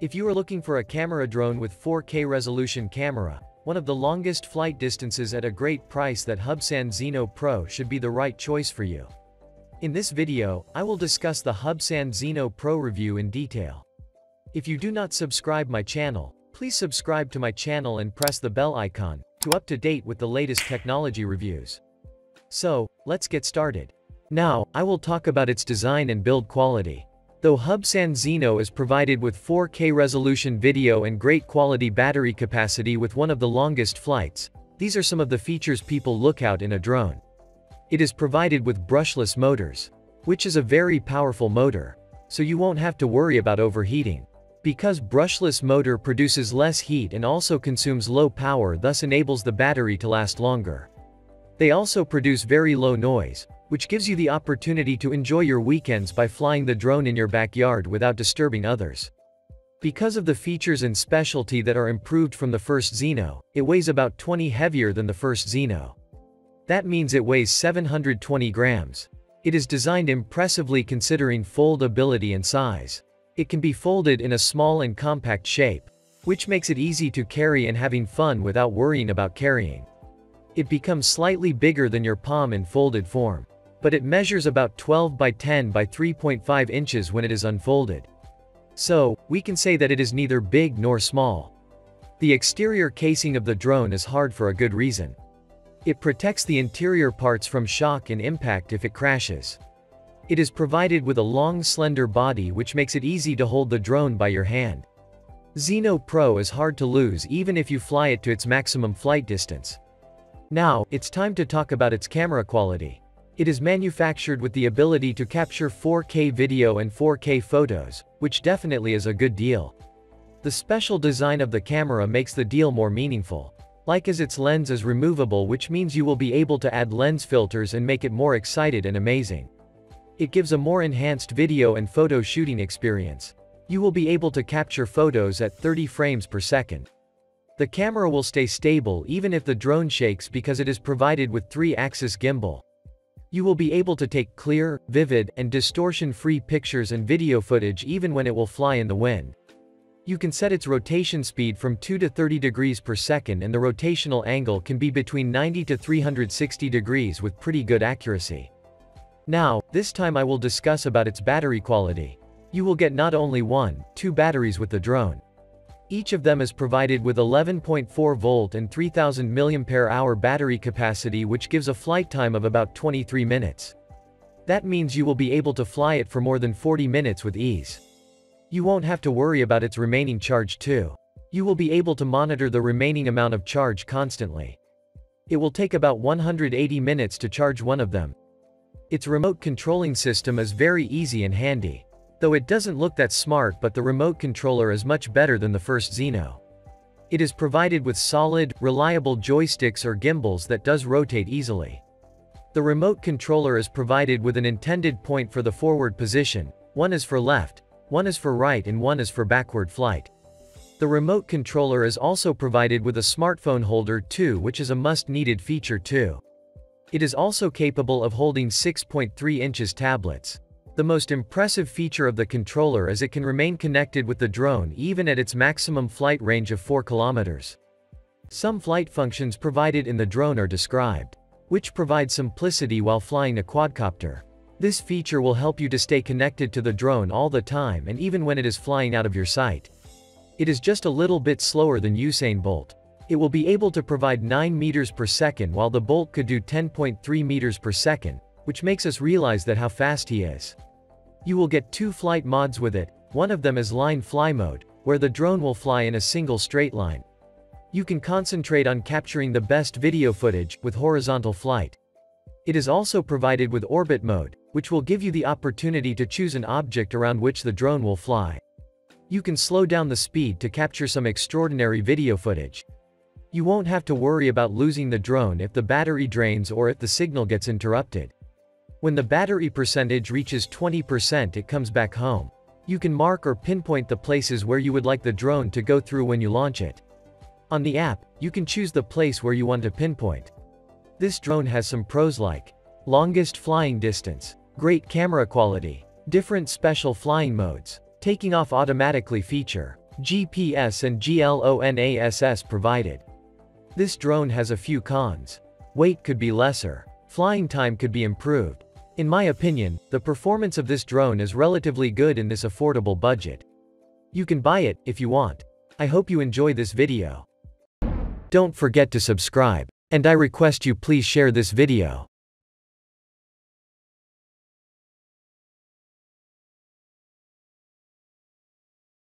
If you are looking for a camera drone with 4K resolution camera, one of the longest flight distances at a great price that Hubsan Zino Pro should be the right choice for you. In this video, I will discuss the Hubsan Zino Pro review in detail. If you do not subscribe my channel, please subscribe to my channel and press the bell icon, to up to date with the latest technology reviews. So, let's get started. Now, I will talk about its design and build quality. Though Hubsan Zino is provided with 4K resolution video and great quality battery capacity with one of the longest flights, these are some of the features people look out in a drone. It is provided with brushless motors, which is a very powerful motor, so you won't have to worry about overheating. Because brushless motor produces less heat and also consumes low power thus enables the battery to last longer. They also produce very low noise, which gives you the opportunity to enjoy your weekends by flying the drone in your backyard without disturbing others. Because of the features and specialty that are improved from the first Zino, it weighs about 20 heavier than the first Zino. That means it weighs 720 grams. It is designed impressively considering foldability and size. It can be folded in a small and compact shape, which makes it easy to carry and having fun without worrying about carrying. It becomes slightly bigger than your palm in folded form but it measures about 12 by 10 by 3.5 inches when it is unfolded. So, we can say that it is neither big nor small. The exterior casing of the drone is hard for a good reason. It protects the interior parts from shock and impact if it crashes. It is provided with a long slender body which makes it easy to hold the drone by your hand. Zino Pro is hard to lose even if you fly it to its maximum flight distance. Now, it's time to talk about its camera quality. It is manufactured with the ability to capture 4K video and 4K photos, which definitely is a good deal. The special design of the camera makes the deal more meaningful. Like as its lens is removable which means you will be able to add lens filters and make it more excited and amazing. It gives a more enhanced video and photo shooting experience. You will be able to capture photos at 30 frames per second. The camera will stay stable even if the drone shakes because it is provided with 3-axis gimbal. You will be able to take clear, vivid, and distortion-free pictures and video footage even when it will fly in the wind. You can set its rotation speed from 2 to 30 degrees per second and the rotational angle can be between 90 to 360 degrees with pretty good accuracy. Now, this time I will discuss about its battery quality. You will get not only one, two batteries with the drone. Each of them is provided with 11.4 volt and 3000 mAh battery capacity which gives a flight time of about 23 minutes. That means you will be able to fly it for more than 40 minutes with ease. You won't have to worry about its remaining charge too. You will be able to monitor the remaining amount of charge constantly. It will take about 180 minutes to charge one of them. Its remote controlling system is very easy and handy. Though it doesn't look that smart but the remote controller is much better than the first Zino. It is provided with solid, reliable joysticks or gimbals that does rotate easily. The remote controller is provided with an intended point for the forward position, one is for left, one is for right and one is for backward flight. The remote controller is also provided with a smartphone holder too which is a must-needed feature too. It is also capable of holding 6.3 inches tablets. The most impressive feature of the controller is it can remain connected with the drone even at its maximum flight range of 4 kilometers. Some flight functions provided in the drone are described, which provide simplicity while flying a quadcopter. This feature will help you to stay connected to the drone all the time and even when it is flying out of your sight. It is just a little bit slower than Usain Bolt. It will be able to provide 9 meters per second while the Bolt could do 10.3 meters per second, which makes us realize that how fast he is. You will get two flight mods with it, one of them is line fly mode, where the drone will fly in a single straight line. You can concentrate on capturing the best video footage, with horizontal flight. It is also provided with orbit mode, which will give you the opportunity to choose an object around which the drone will fly. You can slow down the speed to capture some extraordinary video footage. You won't have to worry about losing the drone if the battery drains or if the signal gets interrupted. When the battery percentage reaches 20% it comes back home. You can mark or pinpoint the places where you would like the drone to go through when you launch it. On the app, you can choose the place where you want to pinpoint. This drone has some pros like longest flying distance, great camera quality, different special flying modes, taking off automatically feature, GPS and GLONASS provided. This drone has a few cons. Weight could be lesser. Flying time could be improved. In my opinion, the performance of this drone is relatively good in this affordable budget. You can buy it, if you want. I hope you enjoy this video. Don't forget to subscribe. And I request you please share this video.